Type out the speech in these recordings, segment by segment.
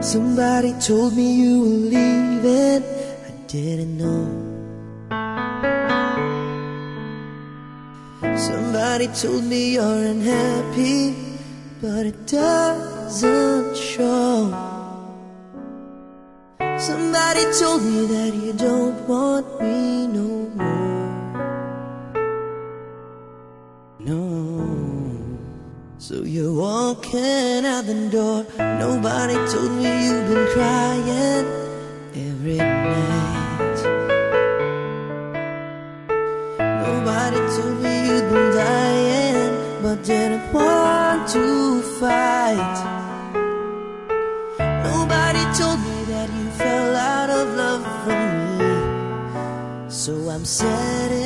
Somebody told me you were leaving, I didn't know. Somebody told me you're unhappy, but it doesn't show. Somebody told me that you don't want me no more. No. So you're walking out the door. Nobody told me you've been crying every night. Nobody told me you'd been dying, but didn't want to fight. Nobody told me that you fell out of love from me. So I'm setting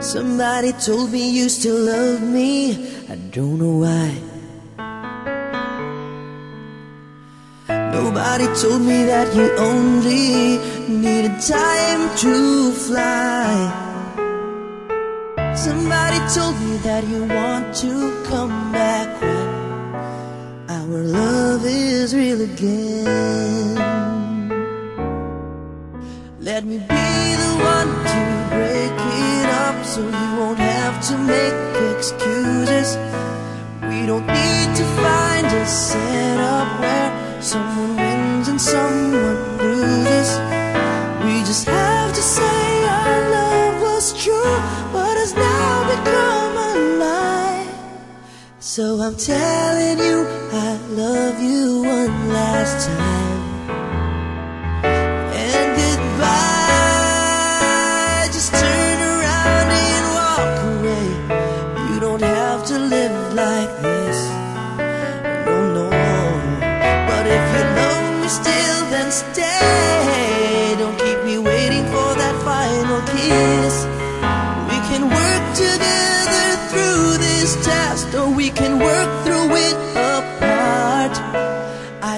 Somebody told me you still love me. I don't know why. Nobody told me that you only needed time to fly. Somebody told me that you want to come back when our love is real again. Let me be the one to break it up so you won't have to make excuses. We don't need to find a setup where someone So I'm telling you,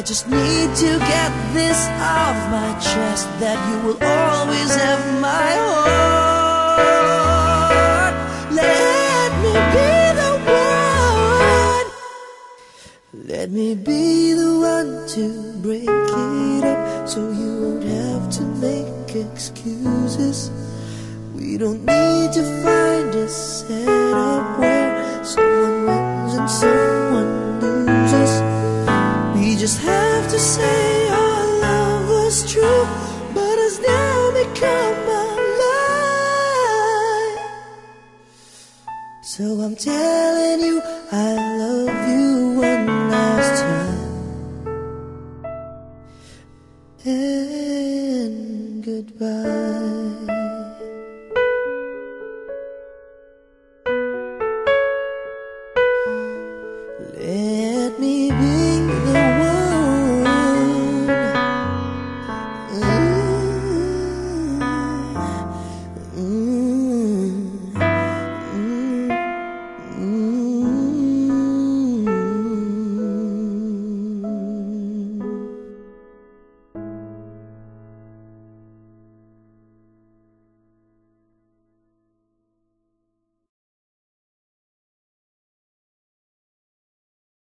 I just need to get this off my chest that you will always have my heart. Let me be the one. Let me be the one to break it up so you won't have to make excuses. We don't need to find a setup where someone wins and someone just have to say our love was true, but it's now become a lie. So I'm telling you, I love you one last time. And goodbye. Let me